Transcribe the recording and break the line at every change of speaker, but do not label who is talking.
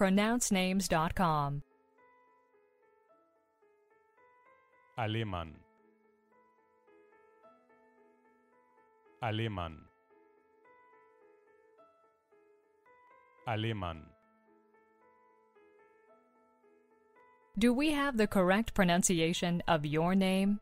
pronouncenames.com.
alemán alemán alemán
Do we have the correct pronunciation of your name?